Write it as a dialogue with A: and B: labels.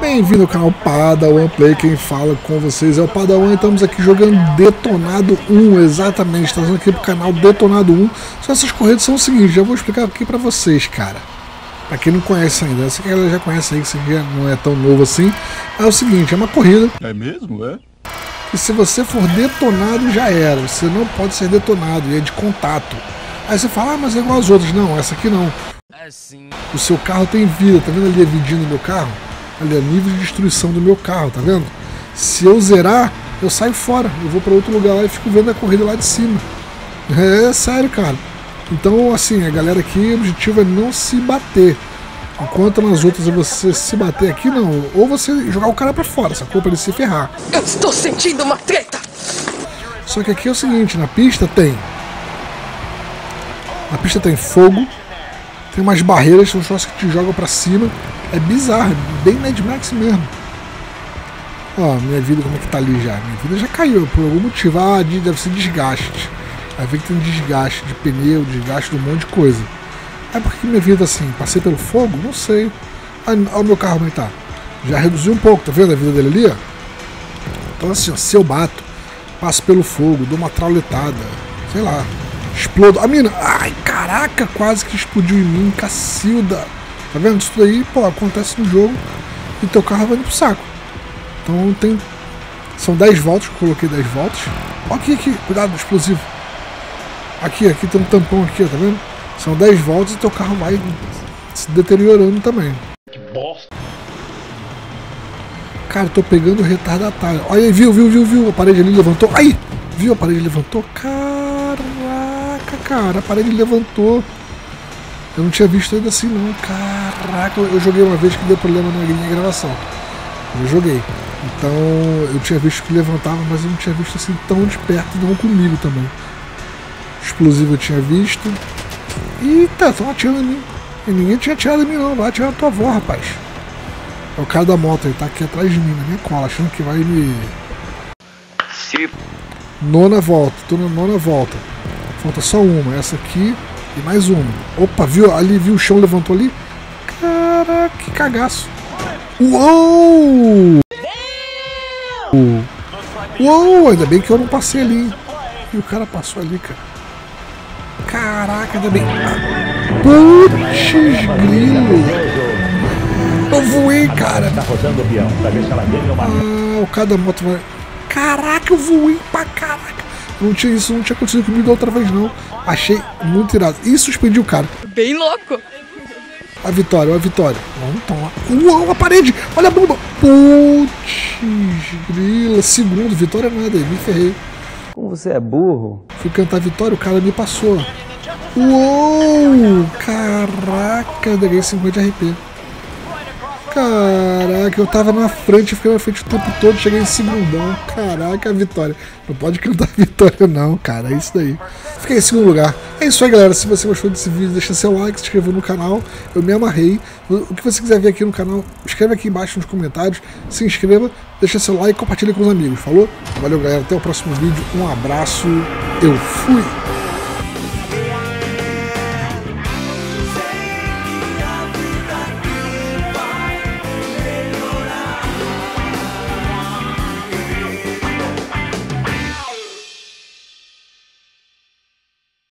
A: Bem-vindo ao canal Padawan Play, quem fala com vocês é o Padawan e estamos aqui jogando Detonado 1, exatamente, estamos aqui pro canal Detonado 1. Só essas corridas são o seguinte, já vou explicar aqui pra vocês, cara. Pra quem não conhece ainda, essa que ela já conhece aí, que você já não é tão novo assim. É o seguinte, é uma corrida.
B: É mesmo, é?
A: E se você for detonado, já era. Você não pode ser detonado, e é de contato. Aí você fala, ah, mas é igual as outras. Não, essa aqui não. O seu carro tem vida, tá vendo ali a vidinha do meu carro? Ali, a nível de destruição do meu carro, tá vendo? Se eu zerar, eu saio fora. Eu vou para outro lugar lá e fico vendo a corrida lá de cima. É sério, cara. Então, assim, a galera aqui, o objetivo é não se bater. Enquanto nas outras é você se bater aqui, não. Ou você jogar o cara pra fora, sacou? Pra ele se ferrar.
C: Eu estou sentindo uma treta!
A: Só que aqui é o seguinte, na pista tem. Na pista tem fogo, tem umas barreiras, são só que te jogam pra cima. É bizarro, é bem Mad Max mesmo. Ó, minha vida como é que tá ali já? Minha vida já caiu, por algum motivo. Ah, deve ser desgaste. Aí vê que tem desgaste de pneu, desgaste de um monte de coisa. É porque minha vida assim, passei pelo fogo? Não sei. Olha o meu carro como é tá. Já reduziu um pouco, tá vendo a vida dele ali? Então assim, ó, se eu bato, passo pelo fogo, dou uma trauletada, sei lá, explodo. A mina, ai caraca, quase que explodiu em mim, cacilda. Tá vendo? Isso daí, pô, acontece no jogo e teu carro vai indo pro saco. Então tem. São 10 voltas, eu coloquei 10 voltas. Ó aqui, aqui, cuidado, explosivo. Aqui, aqui tem um tampão aqui, ó, tá vendo? São 10 voltas e teu carro vai se deteriorando também.
B: Que bosta.
A: Cara, tô pegando retardatário. Olha aí, viu, viu, viu, viu? A parede ali levantou. Aí! Viu? A parede levantou. Caraca, cara, a parede levantou. Eu não tinha visto ainda assim não. Caraca, eu joguei uma vez que deu problema na minha gravação. Eu joguei. Então eu tinha visto que levantava, mas eu não tinha visto assim tão de perto, não comigo também. Explosivo eu tinha visto. Eita, estão atirando em mim. E ninguém tinha atirado em mim não, vai atirar na tua avó, rapaz. É o cara da moto, ele tá aqui atrás de mim, na minha cola, achando que vai me.
B: Se
A: Nona volta, tô na nona volta. Falta só uma, essa aqui e mais uma. Opa, viu? Ali, viu o chão, levantou ali? Caraca, que cagaço. Uou! Uou, ainda bem que eu não passei ali. E o cara passou ali, cara. Caraca, ainda bem. Putz, grilo. Eu voei, cara.
D: Tá
A: Ah, o cara da moto vai. Caraca, eu voei. Não tinha isso, não tinha acontecido comigo da outra vez, não. Achei muito irado. E suspendeu o cara.
C: Bem louco!
A: A vitória, a vitória. Vamos tomar. Uau, a parede! Olha a bomba! Putz, grila. Segundo, vitória nada aí, me ferrei.
E: Como você é burro?
A: Fui cantar vitória, o cara me passou. Uou! Caraca, ainda ganhei 50 de RP. Caraca, eu tava na frente, fiquei na frente o tempo todo, cheguei em segundão. Caraca, a vitória. Não pode cantar vitória não, cara, é isso daí. Fiquei em segundo lugar. É isso aí, galera. Se você gostou desse vídeo, deixa seu like, se inscreva no canal. Eu me amarrei. O que você quiser ver aqui no canal, escreve aqui embaixo nos comentários. Se inscreva, deixa seu like e compartilha com os amigos. Falou? Valeu, galera. Até o próximo vídeo. Um abraço. Eu fui!